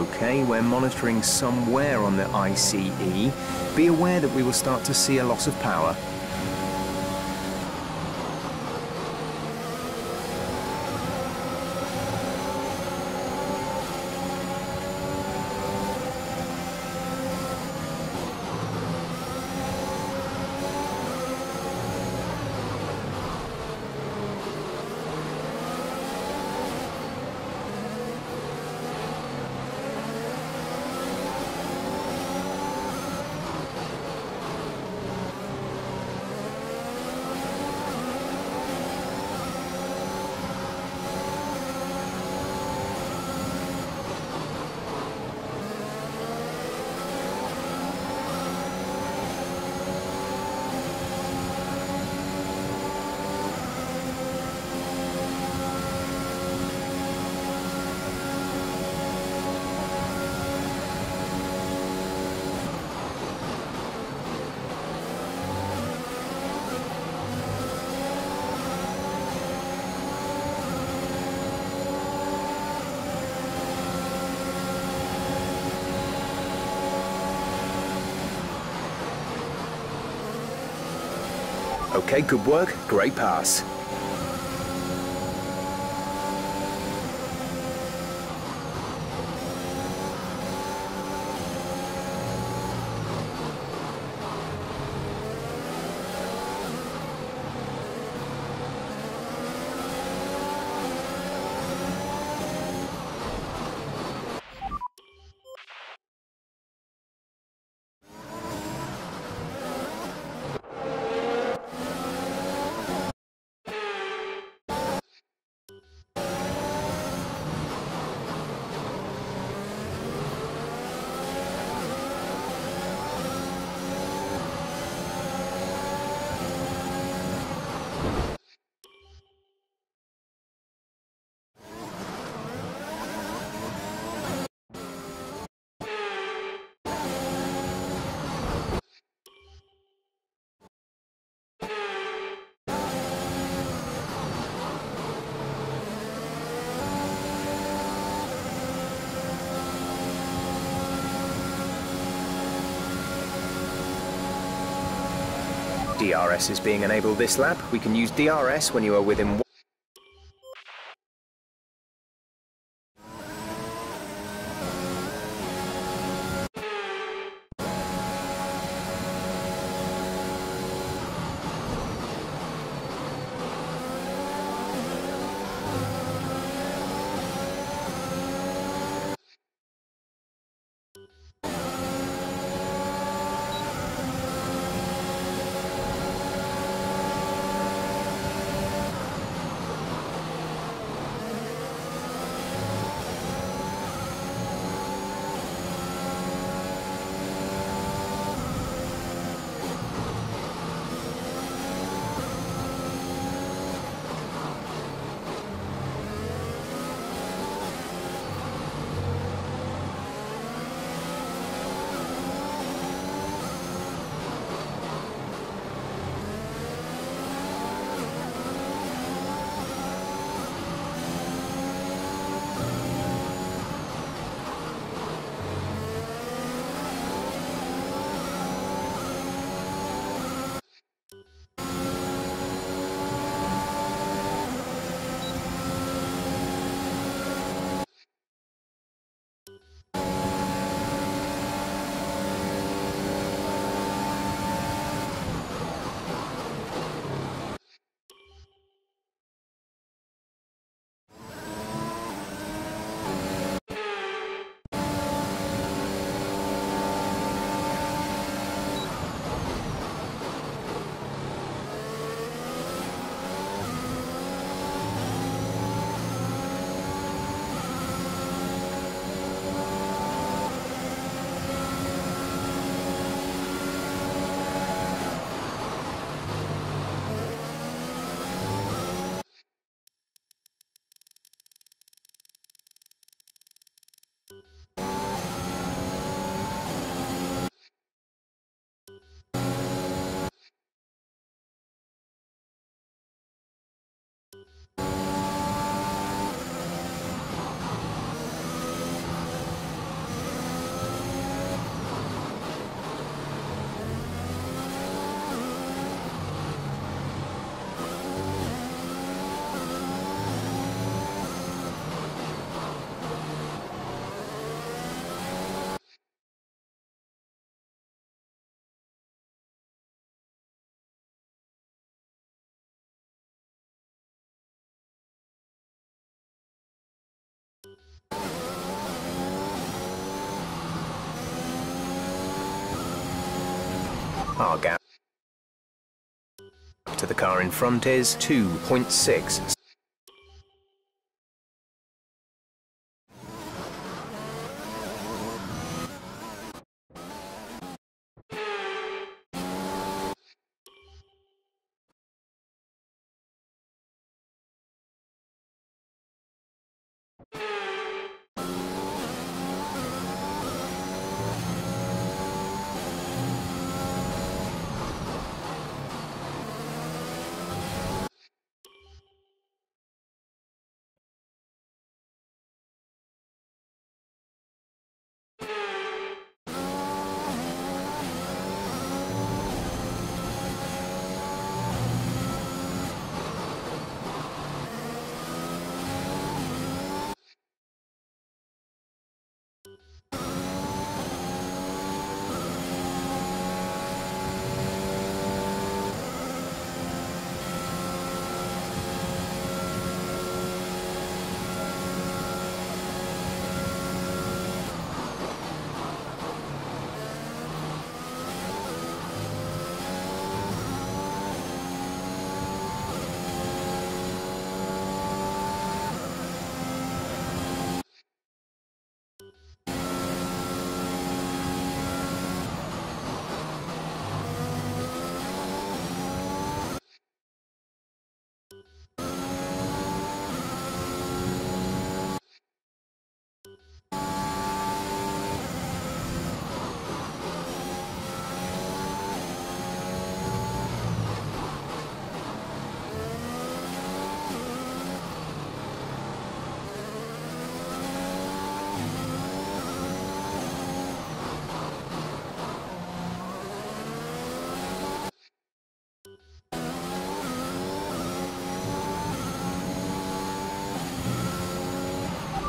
Okay, we're monitoring somewhere on the ICE. Be aware that we will start to see a loss of power. Okay, good work. Great pass. DRS is being enabled this lap. We can use DRS when you are within Our gap to the car in front is 2.6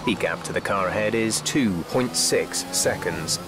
The gap to the car ahead is 2.6 seconds.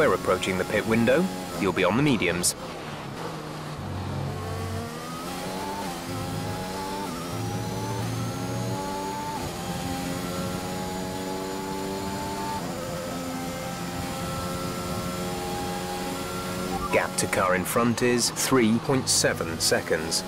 We're approaching the pit window. You'll be on the mediums. Gap to car in front is 3.7 seconds.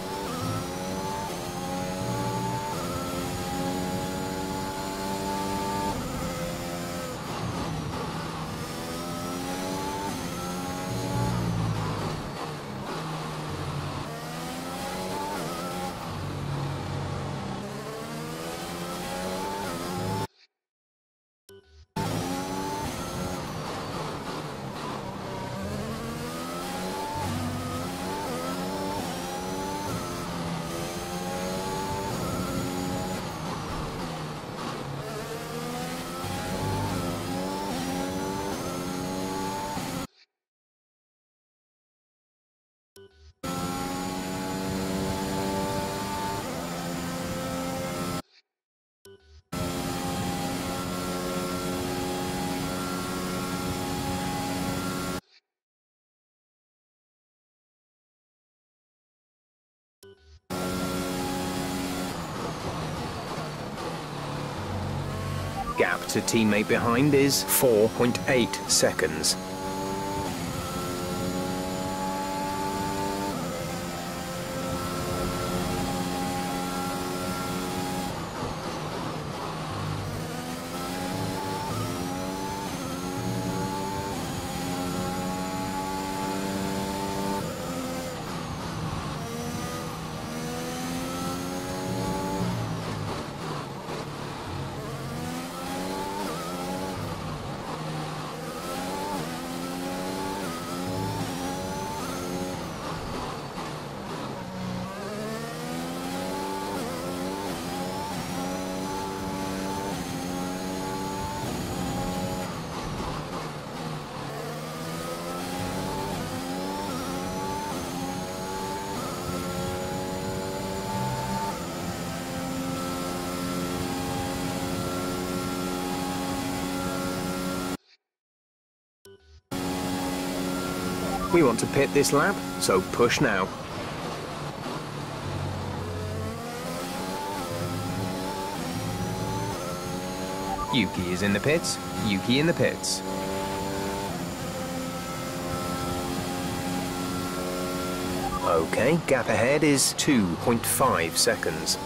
Gap to teammate behind is 4.8 seconds. We want to pit this lap, so push now. Yuki is in the pits. Yuki in the pits. Okay, gap ahead is 2.5 seconds.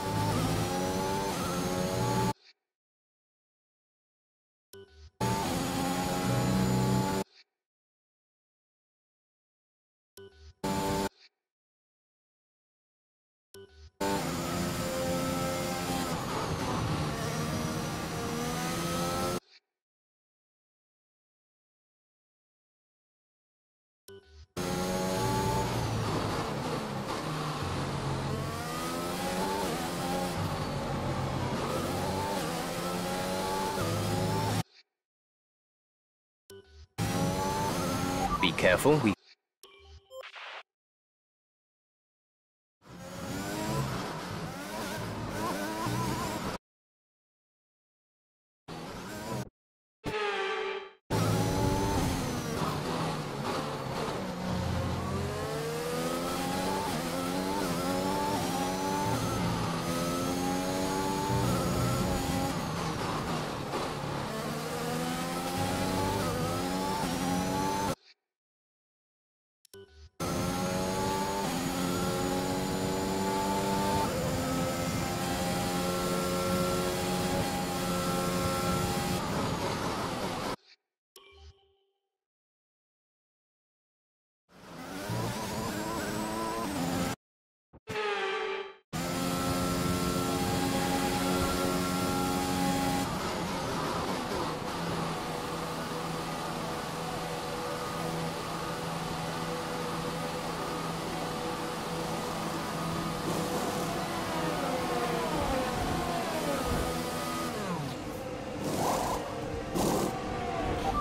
Careful, we...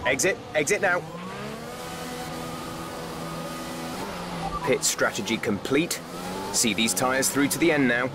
Exit, exit now. Pit strategy complete. See these tyres through to the end now.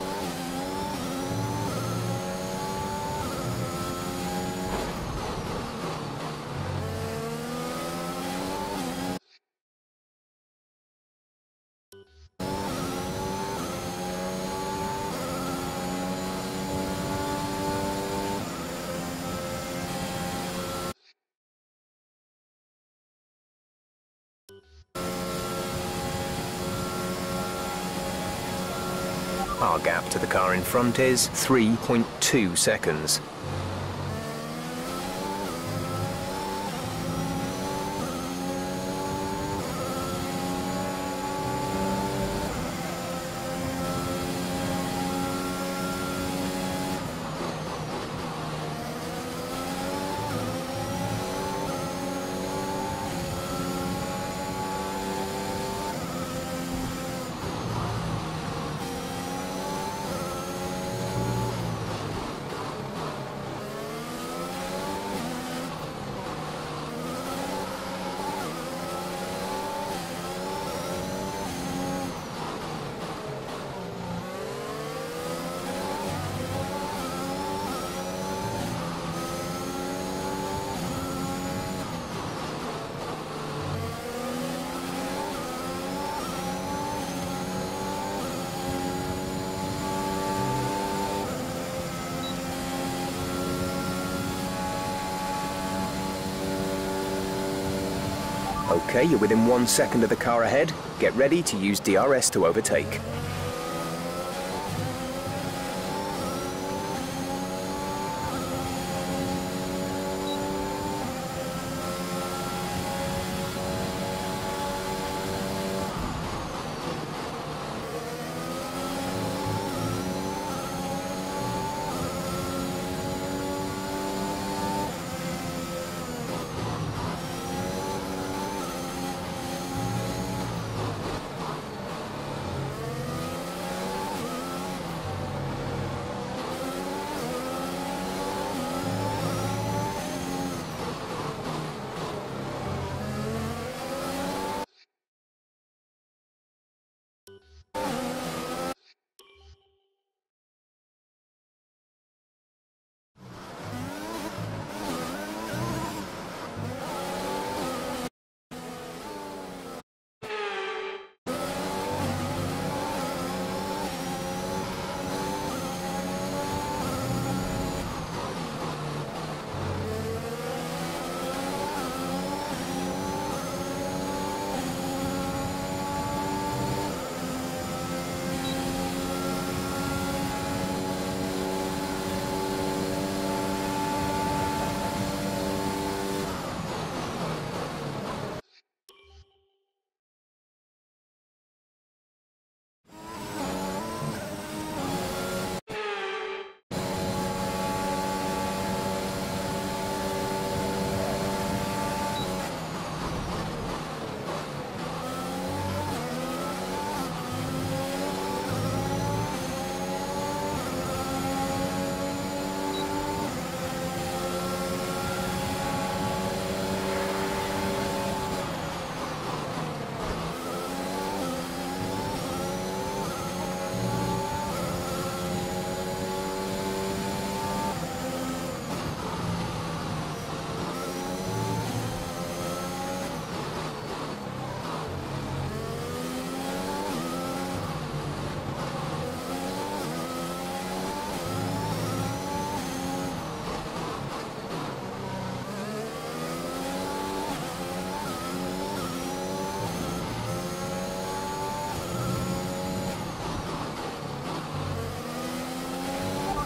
you Our gap to the car in front is 3.2 seconds. Okay, you're within one second of the car ahead. Get ready to use DRS to overtake.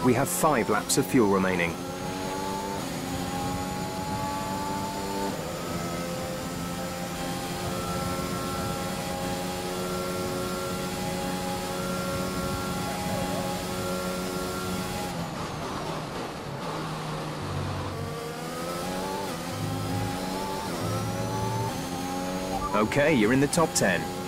We have five laps of fuel remaining. Okay, you're in the top 10.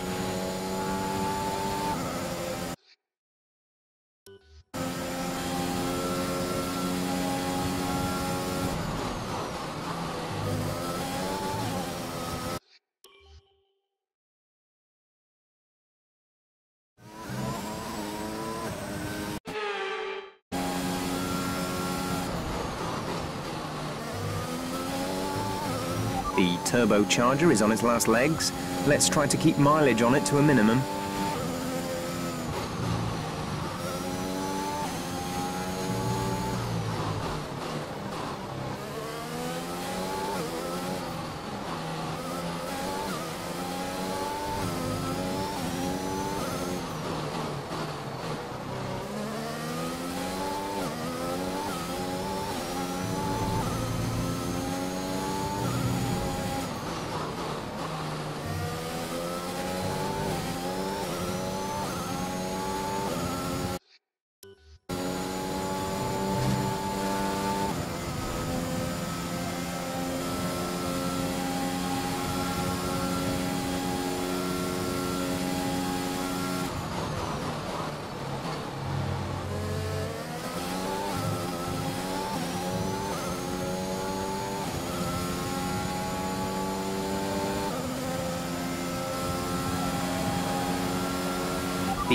The turbocharger is on its last legs. Let's try to keep mileage on it to a minimum.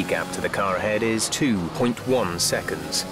Gap to the car ahead is 2.1 seconds.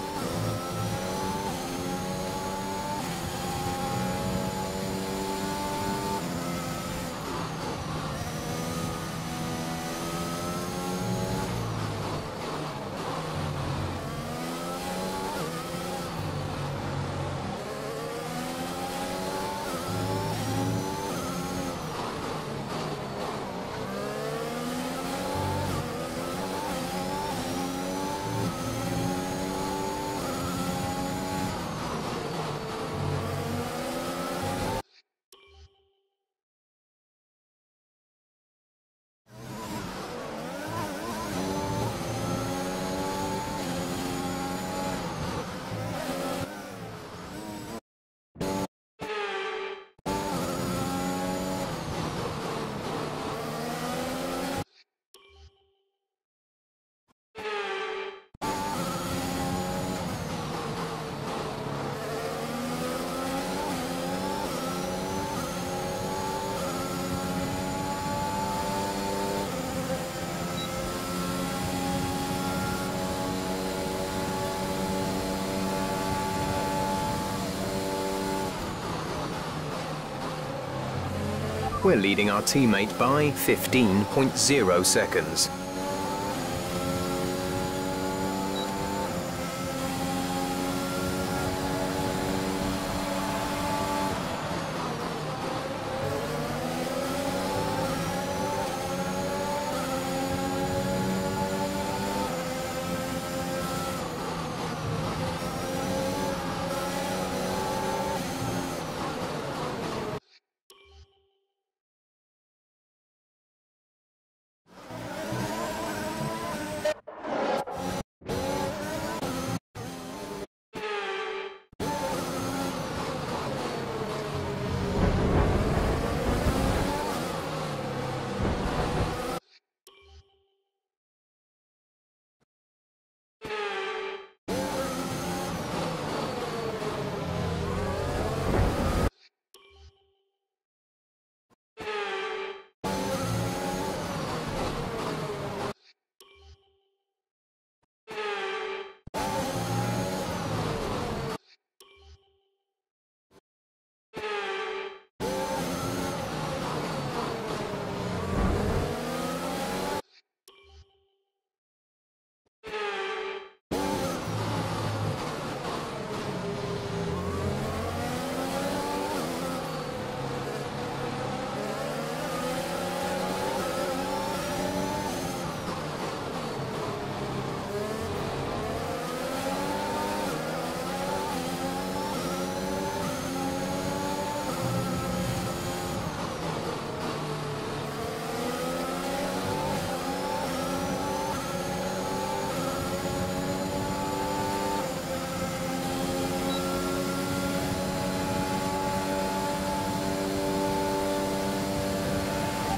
We're leading our teammate by 15.0 seconds.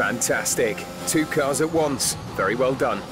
Fantastic. Two cars at once. Very well done.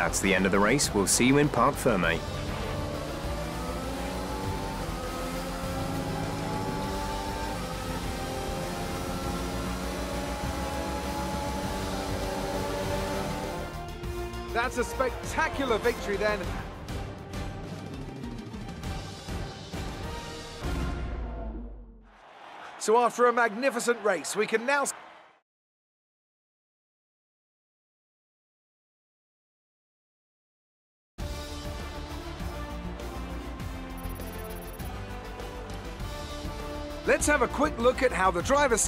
That's the end of the race. We'll see you in Parc Ferme. That's a spectacular victory then. So after a magnificent race, we can now... Let's have a quick look at how the drivers